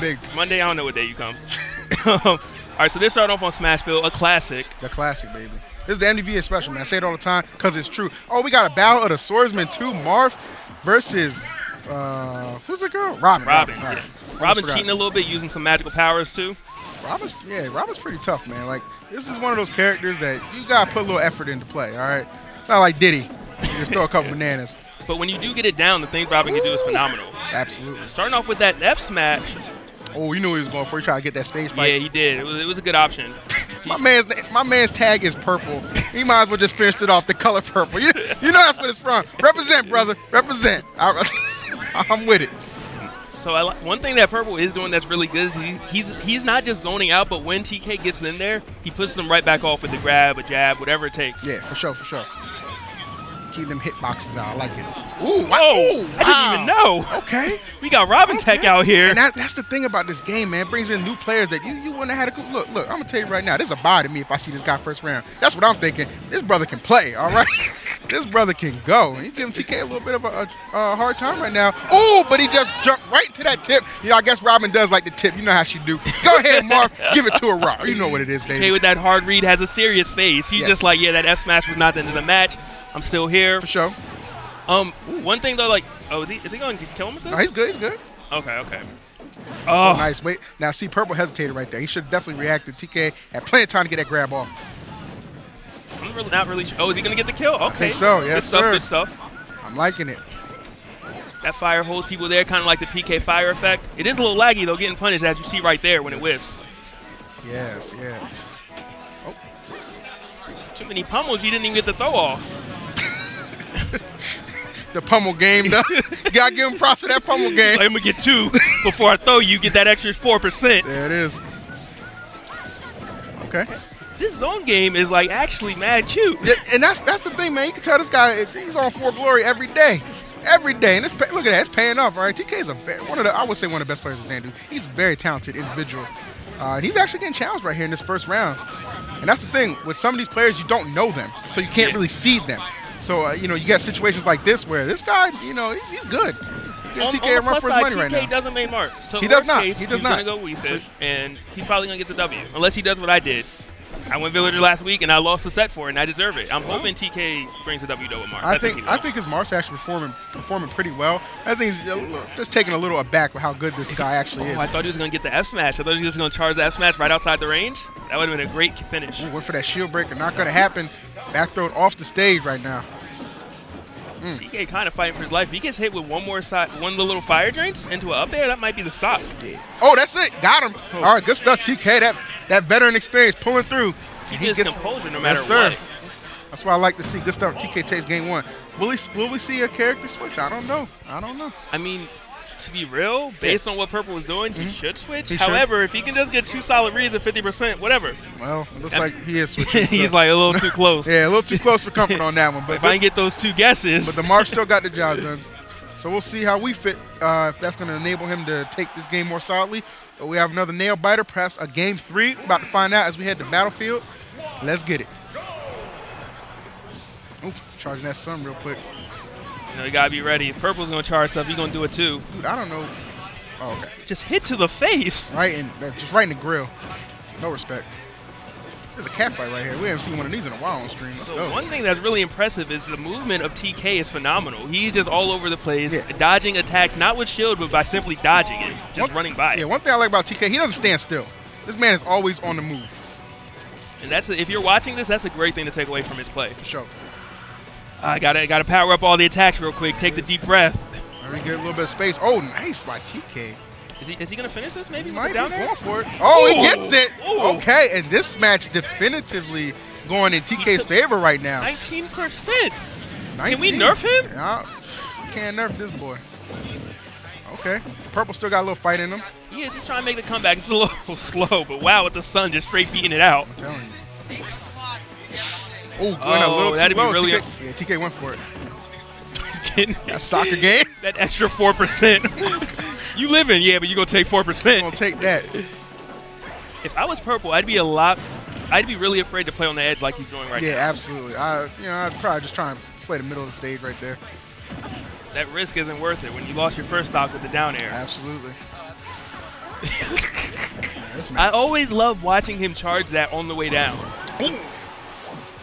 big. Monday, I don't know what day you come. All right, so they're starting off on Smashville, a classic. The classic, baby. This is the NVA special, man. I say it all the time because it's true. Oh, we got a battle of the swordsman too. Marth versus uh, who's the girl? Robin. Robin, All right. yeah. Robin forgot. cheating a little bit, using some magical powers too. Robin's yeah, Robin's pretty tough, man. Like this is one of those characters that you gotta put a little effort into play. All right, it's not like Diddy. You just throw a couple bananas. But when you do get it down, the things Robin can do is phenomenal. Absolutely. Starting off with that F smash, Oh, you knew he was going for. He tried to get that stage fight. yeah, he did. It was, it was a good option. My man's my man's tag is purple. He might as well just finished it off the color purple. You, you know that's what it's from. Represent, brother. Represent. I, I'm with it. So I, one thing that Purple is doing that's really good is he's, he's he's not just zoning out, but when TK gets in there, he puts them right back off with the grab, a jab, whatever it takes. Yeah, for sure, for sure. Keep them hit boxes out. I like it. Ooh, wow. Oh, I didn't Okay. We got Robin Tech out here. And that, that's the thing about this game, man. It brings in new players that you, you wouldn't have had a good look. Look, I'm gonna tell you right now, this is a buy to me if I see this guy first round. That's what I'm thinking. This brother can play, all right. this brother can go. And you give him TK a little bit of a, a, a hard time right now. Oh, but he just jumped right into that tip. You know, I guess Robin does like the tip. You know how she do. Go ahead, Marv. give it to her raw. You know what it is, baby. Okay, with that hard read has a serious face. He's Yes. just like, yeah, that F smash was not the end of the match. I'm still here. for sure. Um, one thing though, like, oh, is he is he going to kill him with this? No, he's good. He's good. Okay, okay. Oh, Nice. Wait. Now, see, Purple hesitated right there. He should have definitely reacted. TK had plenty of time to get that grab off. I'm really not really sure. Oh, is he going to get the kill? Okay. I think so, Good yes, stuff. sir. Good stuff. I'm liking it. That fire holds people there, kind of like the PK fire effect. It is a little laggy though, getting punished as you see right there when it whiffs. Yes, yeah. Oh. Too many pummels, you didn't even get the throw off. The pummel game, though. you gotta give him props for that pummel game. I'm gonna get two before I throw you. Get that extra four percent. There it is. Okay. This zone game is like actually mad cute. Yeah, and that's that's the thing, man. You can tell this guy he's on for glory every day, every day. And it's look at that, it's paying off. All right, TK is a very, one of the I would say one of the best players in Xanadu. He's a very talented individual. Uh, and he's actually getting challenged right here in this first round. And that's the thing with some of these players, you don't know them, so you can't Yeah. really see them. So uh, you know, you got situations like this where this guy, you know, he's, he's good. Give On, TK on the run plus for his side, money TK right now. doesn't make mark. So He does not. Case, He does he's not. gonna go with it, and he's probably gonna get the W, unless he does what I did. I went Villager last week and I lost the set for it, and I deserve it. I'm hoping TK brings the W to with Mark. I think he I think his Marth's actually performing performing pretty well. I think he's just taking a little aback with how good this guy actually is. Oh, I thought he was gonna get the F smash. I thought he was just gonna charge the F smash right outside the range. That would have been a great finish. Ooh, went for that shield breaker. Not gonna happen. Back throw it off the stage right now. Mm. TK kind of fighting for his life. If he gets hit with one more side, one of the little fire drinks into a up there, that might be the stop. Yeah. Oh, that's it. Got him. Oh. All right, good stuff, TK. That that veteran experience pulling through. He his gets- composure no matter yes, sir. what. That's why I like to see good stuff. TK takes game one. Will we will we see a character switch? I don't know. I don't know. I mean, to be real, based on what Purple was doing, he should switch. He should. However, if he can just get two solid reads at 50%, whatever. Well, it looks like he is switching. He's so- like a little too close. yeah, a little too close for comfort on that one. But If I can get those two guesses, But the Mark still got the job done. So we'll see how we fit. Uh, if that's going to enable him to take this game more solidly. But we have another nail biter, perhaps a game three. About to find out as we head to battlefield. Let's get it. Ooh, charging that sun real quick. You know, you gotta be ready. If Purple's gonna charge stuff, he's gonna do it too. Dude, I don't know. Oh, okay. Just hit to the face. Right in, uh, just right in the grill. No respect. There's a cat fight right here. We haven't seen one of these in a while on stream. Let's So go. one thing that's really impressive is the movement of TK is phenomenal. He's just all over the place, Yeah. dodging attacks, not with shield, but by simply dodging it, just One- running by it. Yeah, one thing I like about TK, he doesn't stand still. This man is always on the move, And that's a, if you're watching this, that's a great thing to take away from his play. for sure. I gotta gotta power up all the attacks real quick. Take the deep breath. Let me get a little bit of space. Oh, nice by TK. Is he is he gonna finish this? Maybe He might down air? going for it. Oh, he gets it. Ooh. Okay, and this match definitively going in TK's favor right now. 19%. Can we nerf him? Yeah, can't nerf this boy. Okay, Purple still got a little fight in him. He is. He's trying to make the comeback. It's a little slow, but wow, with the sun just straight beating it out. I'm telling you. Oh, went a Oh, little that'd be low. really TK, yeah, TK went for it. That soccer game. that extra four percent. you living, yeah, but you gonna take four I'm gonna take that. If I was purple, I'd be a lot. I'd be really afraid to play on the edge like he's doing right now. Yeah, absolutely. I, you know, I'd probably just try and play the middle of the stage right there. That risk isn't worth it when you lost your first stock with the down air. Absolutely. This I always love watching him charge that on the way down.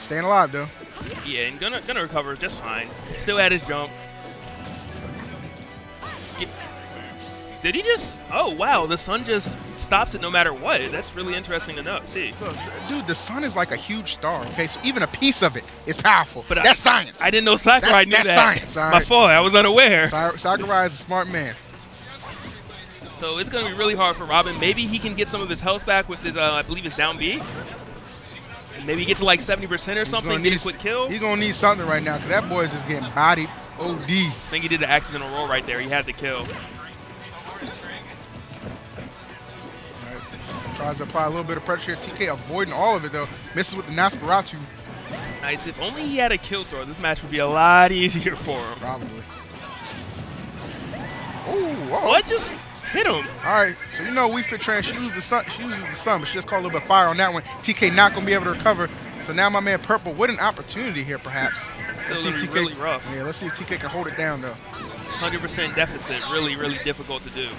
Staying alive though. Yeah, and gonna gonna recover just fine. Still at his jump. Get- Did he just? Oh wow, the sun just stops it no matter what. That's really interesting to know. See, Look, dude, the sun is like a huge star. Okay, so even a piece of it is powerful. But I- that's science. I didn't know Sakurai That's- knew that's that. science, all My fault. I was unaware. Sakurai is a smart man. So it's gonna be really hard for Robin. Maybe he can get some of his health back with his, uh, I believe, his down B. Maybe get to like 70% or something. Get a quick kill. He's gonna need something right now because that boy is just getting bodied. OD. I think he did the accidental roll right there. He had the kill. Right. Tries to apply a little bit of pressure here. TK avoiding all of it though. Misses with the Nosferatu Nice. If only he had a kill throw, this match would be a lot easier for him. probably. Oh, What just hit him? All right, so you know we fit trans. She uses the sun. She uses the sun, but she just caught a little bit of fire on that one. TK not gonna be able to recover. So now my man Purple with an opportunity here, perhaps. Still gonna be really rough. Yeah, let's see if TK can hold it down though. 100% deficit. Really, really difficult to do.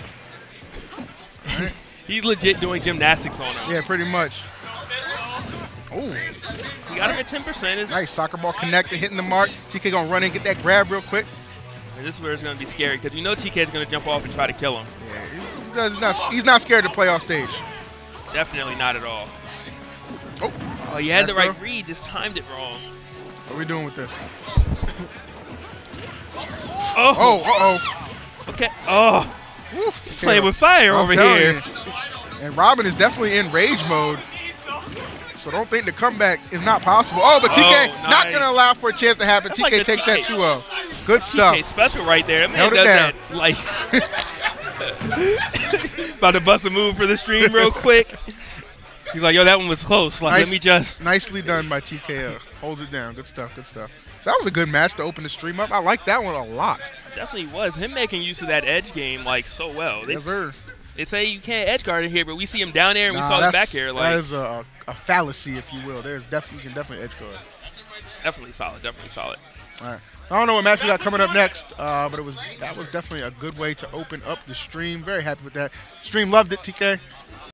He's legit doing gymnastics on him. Yeah, pretty much. Oh, He got him at 10%. It's, nice soccer ball connected, hitting the mark. TK gonna run in, get that grab real quick. This is where it's going to be scary because you know TK is going to jump off and try to kill him. Yeah, he- he does- he's not. He's not scared to play off stage. Definitely not at all. Oh, Oh, he had the right throw. read, just timed it wrong. what are we doing with this? Oh, Oh, uh oh. okay. Oh, Woof, playing with fire I'm over here. you. And Robin is definitely in rage mode. So don't think the comeback is not possible. Oh, but TK Oh, not going to allow for a chance to happen. That's TK like takes that TK. 2-0. Good stuff. TK special right there. That man Held does that like about to bust a move for the stream real quick. He's like, yo, that one was close. Like, Nice. let me just. Nicely done by TKO. Holds it down. Good stuff. Good stuff. So that was a good match to open the stream up. I like that one a lot. Definitely was him making use of that edge game like so well. They, Yes, sir. they say you can't edge guard in here, but we see him down there and we saw him back here. that Like, is a, a fallacy, if you will. There's definitely you can definitely edge guard. Definitely solid. Definitely solid. All right. I don't know what match we got coming up next, uh, but it was that was definitely a good way to open up the stream. Very happy with that. Stream loved it, TK.